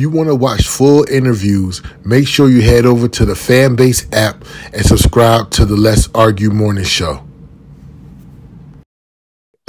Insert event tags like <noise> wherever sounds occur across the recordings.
You want to watch full interviews, make sure you head over to the Fanbase app and subscribe to the Let's Argue Morning Show.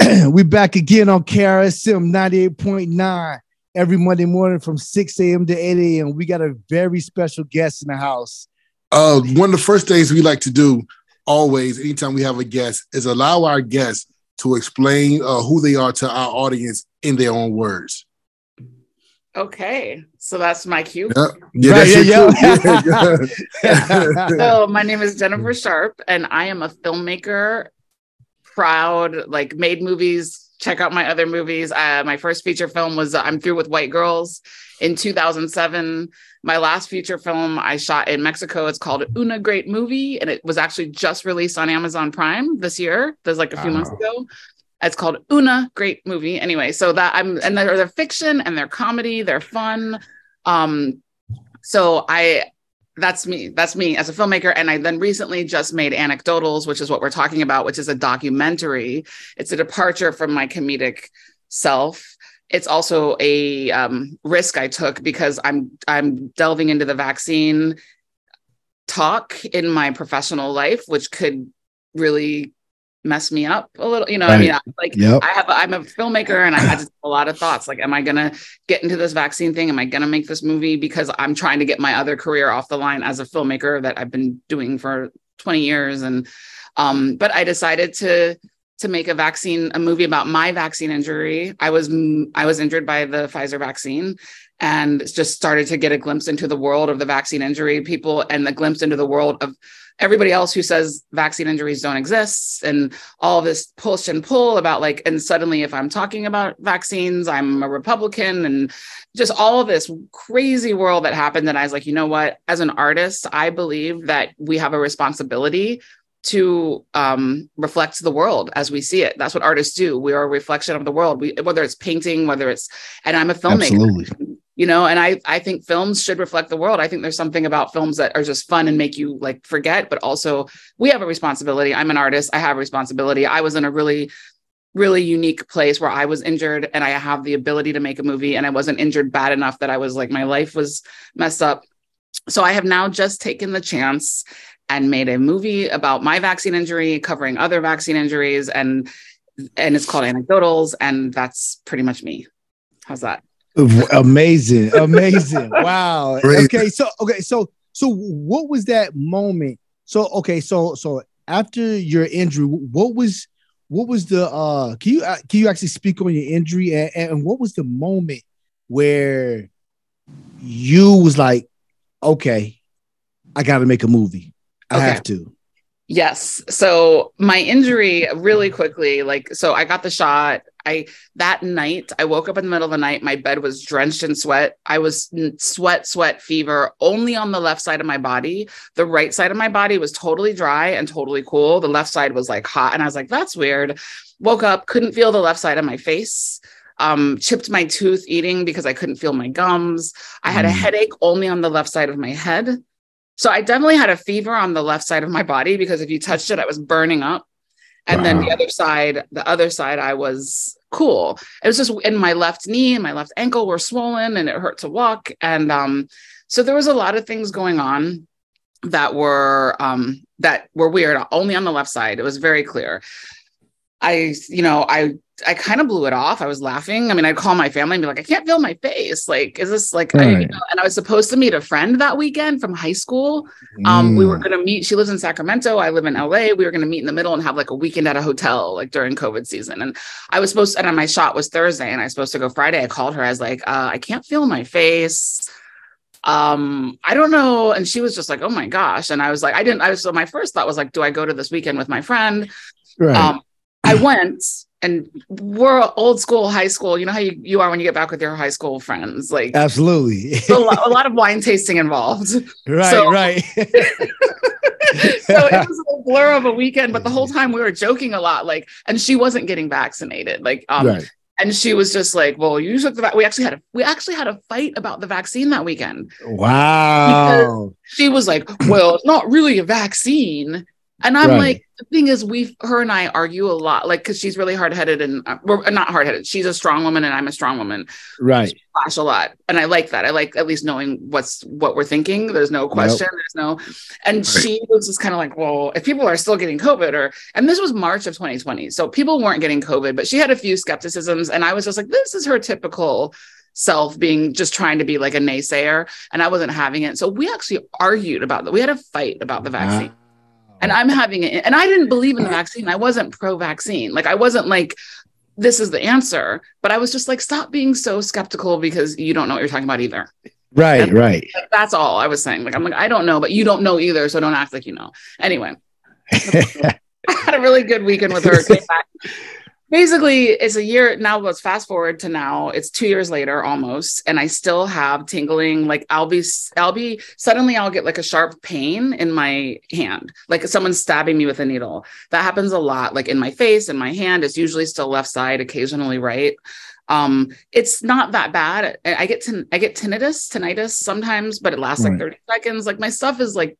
<clears throat> We're back again on KRSM 98.9 every Monday morning from 6 a.m. to 8 a.m. We got a very special guest in the house. Uh, one of the first things we like to do always, anytime we have a guest, is allow our guests to explain uh, who they are to our audience in their own words. Okay, so that's my cue. Yeah, yeah, Right, that's yeah. Yeah. <laughs> So my name is Jennifer Sharp, and I am a filmmaker. Proud, like made movies. Check out my other movies. Uh, my first feature film was uh, "I'm Through with White Girls" in 2007. My last feature film I shot in Mexico. It's called Una Great Movie, and it was actually just released on Amazon Prime this year. There's like a few months ago. It's called Una Great Movie. Anyway, so that I'm and they're, they're fiction and they're comedy. They're fun. Um, so I that's me that's me as a filmmaker and i then recently just made anecdotals which is what we're talking about which is a documentary it's a departure from my comedic self it's also a um, risk i took because i'm i'm delving into the vaccine talk in my professional life which could really mess me up a little you know i mean I- like Yep. I have I'm a filmmaker and I had a lot of thoughts like am I going to get into this vaccine thing? Am I going to make this movie? Because I'm trying to get my other career off the line as a filmmaker that I've been doing for 20 years and um but I decided to to make a vaccine a movie about my vaccine injury. I was I was injured by the Pfizer vaccine and just started to get a glimpse into the world of the vaccine injury people and the glimpse into the world of everybody else who says vaccine injuries don't exist and all this push and pull about like and suddenly if i'm talking about vaccines i'm a republican and just all this crazy world that happened. And i was like you know what? As an artist i believe that we have a responsibility to um, reflect the world as we see it. That's what artists do. We are a reflection of the world. We, whether it's painting whether it's and i'm a filmmaker. Absolutely. You know and i i think films should reflect the world. I think there's something about films that are just fun and make you like forget but also we have a responsibility. I'm an artist. I have a responsibility. I was in a really really unique place where i was injured and i have the ability to make a movie and i wasn't injured bad enough that i was like my life was messed up. So i have now just taken the chance and made a movie about my vaccine injury covering other vaccine injuries and and it's called anecdotals and that's pretty much me. How's that amazing, amazing. Wow. Great. Okay, so okay, so so what was that moment? So okay, so so after your injury, what was what was the uh can you uh, can you actually speak on your injury and, and what was the moment where you was like, okay, I got to make a movie. I Okay. have to. Yes. So my injury really quickly, like, so I got the shot. I, that night, I woke up in the middle of the night. My bed was drenched in sweat. I was sweat, sweat, fever only on the left side of my body. The right side of my body was totally dry and totally cool. The left side was like hot. And I was like, that's weird. Woke up, couldn't feel the left side of my face. Um, chipped my tooth eating because I couldn't feel my gums. I had a Mm. headache only on the left side of my head. So I definitely had a fever on the left side of my body because if you touched it, I was burning up. And then the other side, the other side, I was cool. It was just in my left knee and my left ankle were swollen and it hurt to walk. And um, so there was a lot of things going on that were um that were weird only on the left side. It was very clear. I, you know, I I kind of blew it off. I was laughing. I mean, I'd call my family and be like, I can't feel my face. Like, is this like, I, you know, and I was supposed to meet a friend that weekend from high school. Um, we were Mm. going to meet. She lives in Sacramento. I live in LA. We were going to meet in the middle and have like a weekend at a hotel, like during COVID season. And I was supposed, and my shot was Thursday, and I was supposed to go Friday. I called her. I was like, uh, I can't feel my face. Um, I don't know. And she was just like, Oh my gosh. And I was like, I didn't. I was so my first thought was like, Do I go to this weekend with my friend? right. Um, I went. And we're old school, high school. You know how you, you are when you get back with your high school friends. Like Absolutely. a, lot, a lot of wine tasting involved. <laughs> right, so- right. <laughs> so it was a blur of a weekend, but the whole time we were joking a lot, like, and she wasn't getting vaccinated, like, um, right. and she was just like, "Well, you took the vac-. we actually had a we actually had a fight about the vaccine that weekend." Wow. She was like, "Well, it's not really a vaccine." And I'm Right. like, the thing is, we, her and I argue a lot, like, because she's really hard headed and uh, we're not hard headed. She's a strong woman and I'm a strong woman. Right. Clash a lot, and I like that. I like at least knowing what's what we're thinking. There's no question. There's no, and she was just kind of like, well, if people are still getting COVID, or and this was March of 2020, so people weren't getting COVID, but she had a few skepticisms, and I was just like, this is her typical self being just trying to be like a naysayer, and I wasn't having it. So we actually argued about that. We had a fight about the vaccine. Wow. And I'm having it. And I didn't believe in the vaccine. I wasn't pro vaccine. Like, I wasn't like, this is the answer. But I was just like, stop being so skeptical because you don't know what you're talking about either. right, right. That's all I was saying. Like, I'm like, I don't know, but you don't know either. So don't act like you know. Anyway, <laughs> <laughs> I had a really good weekend with her. Came back. Basically, it's a year now. Let's fast forward to now. It's two years later almost, and I still have tingling. Like I'll be, I'll be suddenly I'll get like a sharp pain in my hand, like someone's stabbing me with a needle. That happens a lot, like in my face and my hand. It's usually still left side, occasionally right. Um, it's not that bad. I get tin- I get tinnitus, tinnitus sometimes, but it lasts like 30 seconds. Like my stuff is like,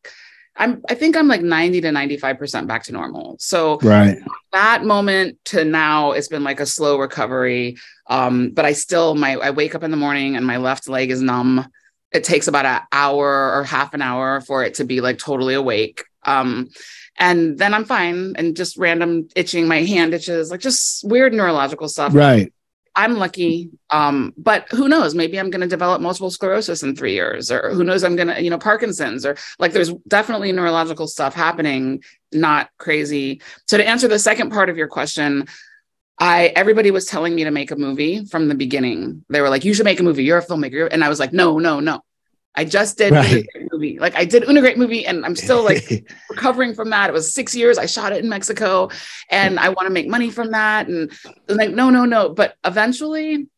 I'm I think I'm like 90 to 95 percent back to normal. So right. that moment to now it's been like a slow recovery um but i still my i wake up in the morning and my left leg is numb it takes about an hour or half an hour for it to be like totally awake um and then i'm fine and just random itching my hand itches like just weird neurological stuff Right. I'm lucky um but who knows maybe i'm going to develop multiple sclerosis in 3 years or who knows i'm going to you know parkinson's or like there's definitely neurological stuff happening not crazy so to answer the second part of your question I everybody was telling me to make a movie from the beginning. They were like, "You should make a movie. You're a filmmaker," and I was like, "No, no, no." I just did Right. Movie. Like I did Una Great movie, and I'm still like <laughs> recovering from that. It was six years. I shot it in Mexico, and I want to make money from that. And they're like, no, no, no. But eventually,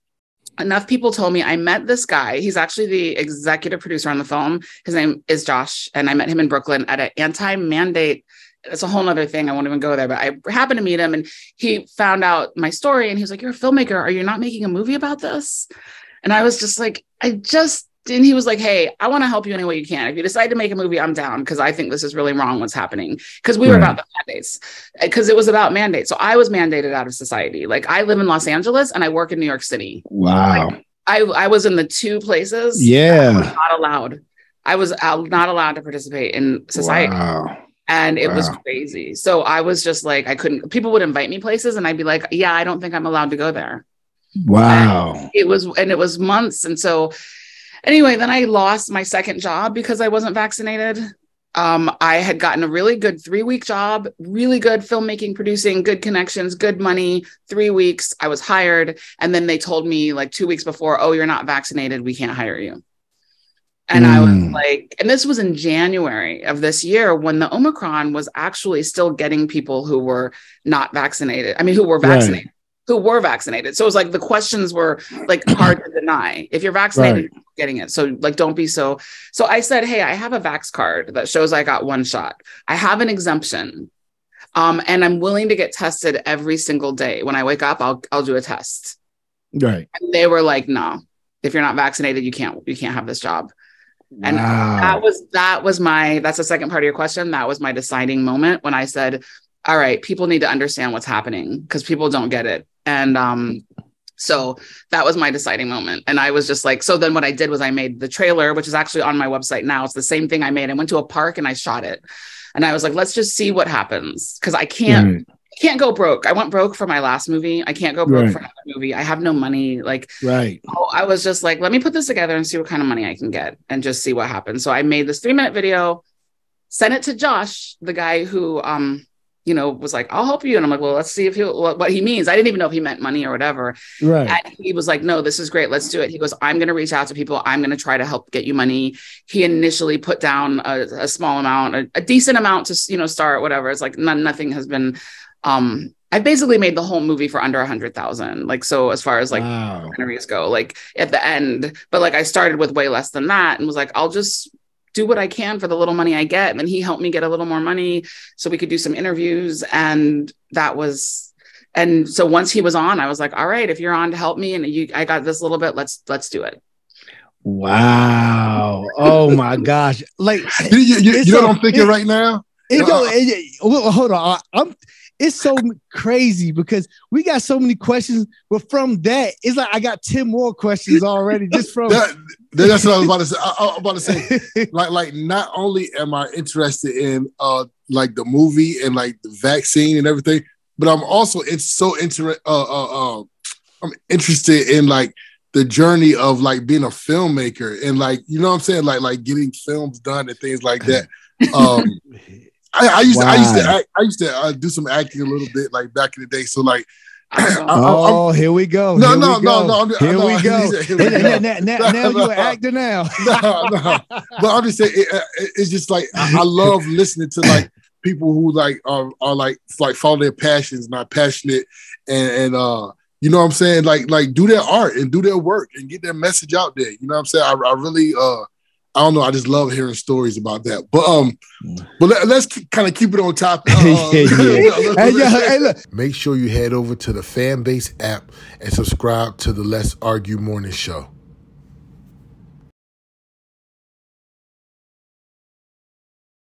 enough people told me I met this guy. He's actually the executive producer on the film. His name is Josh, and I met him in Brooklyn at an anti-mandate. It's a whole nother thing. I won't even go there, but I happened to meet him and he found out my story and he was like, You're a filmmaker. Are you not making a movie about this? And I was just like, I just and he was like, Hey, I want to help you any way you can. If you decide to make a movie, I'm down because I think this is really wrong what's happening. Because we were about the mandates. Eh, because it was about mandates. So I was mandated out of society. Like I live in Los Angeles and I work in New York City. wow. I I was in the two places Yeah. not allowed. I was not allowed to participate in society Wow. and it was crazy. So I was just like, I couldn't, people would invite me places and I'd be like, yeah, I don't think I'm allowed to go there. Wow. It was, and it was months. And so anyway, then I lost my second job because I wasn't vaccinated. Um, I had gotten a really good three week job, really good filmmaking, producing, good connections, good money. Three weeks, I was hired. And then they told me like two weeks before, oh, you're not vaccinated. We can't hire you. And I was Mm. like, and this was in January of this year when the Omicron was actually still getting people who were not vaccinated. I mean, who were Right. vaccinated, who were vaccinated. So it was like the questions were like hard to deny. If you're vaccinated, Right. Getting it. So like, don't be so. So I said, hey, I have a vax card that shows I got one shot. I have an exemption. Um, and I'm willing to get tested every single day. When I wake up, I'll I'll do a test. Right. And they were like, no, if you're not vaccinated, you can't you can't have this job. And wow. that was that was my that's the second part of your question that was my deciding moment when i said all right people need to understand what's happening because people don't get it and um so that was my deciding moment. And i was just like so then what i did was i made the trailer which is actually on my website now. It's the same thing i made. I went to a park and i shot it. And i was like let's just see what happens. Because i can't Right. can't go broke. I went broke for my last movie. I can't go broke Right. for another movie. I have no money. Like Right. so I was just like, let me put this together and see what kind of money I can get and just see what happens. So I made this three minute video, sent it to Josh, the guy who, um, you know, was like, I'll help you. And I'm like, well, let's see if he, what, what he means. I didn't even know if he meant money or whatever. Right. And he was like, no, this is great. Let's do it. He goes, I'm going to reach out to people. I'm going to try to help get you money. He initially put down a, a small amount, a, a decent amount to, you know, start whatever. It's like none, nothing has been, um, I basically made the whole movie for under a hundred thousand. Like, so as far as like wow. documentaries go, like at the end. But like I started with way less than that and was like, I'll just do what I can for the little money I get. And then he helped me get a little more money so we could do some interviews. And that was and so once he was on, I was like, all right, if you're on to help me and you I got this little bit, let's let's do it. Wow. Oh my gosh. Like <laughs> You, you- you- you know so- what I'm thinking it- right now? It, yo, it, well, hold on. I, I'm it's so crazy because we got so many questions, but from that, it's like I got 10 more questions already just from that, that's what I was about to say. I, I was about to say, like, like not only am I interested in uh like the movie and like the vaccine and everything, but I'm also it's so interested uh, uh, uh I'm interested in like the journey of like being a filmmaker and like you know what I'm saying, like like getting films done and things like that. Um <laughs> I, I used wow. to, I used to act, I used to uh, do some acting a little bit like back in the day. So like, I, oh, here we go. No, here no, no, no, no, Here no, we go. Here we <laughs> go. Now, now, now you're an actor now. <laughs> no, no. But I'm just saying, it, it, it's just like I, I love listening to like people who like are, are like like follow their passions, not passionate, and and uh, you know what I'm saying, like like do their art and do their work and get their message out there. You know what I'm saying? I, I really uh I don't know. I just love hearing stories about that. But um, but let, us kind of keep it on top. <laughs> Uh, yeah, <laughs> yeah. hey, yo, hey, look. Make sure you head over to the Fanbase app and subscribe to the Let's Argue Morning Show.